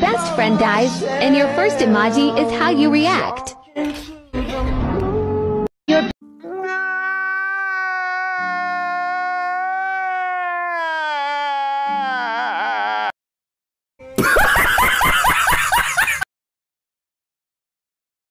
best friend dies, and your first emoji is how you react.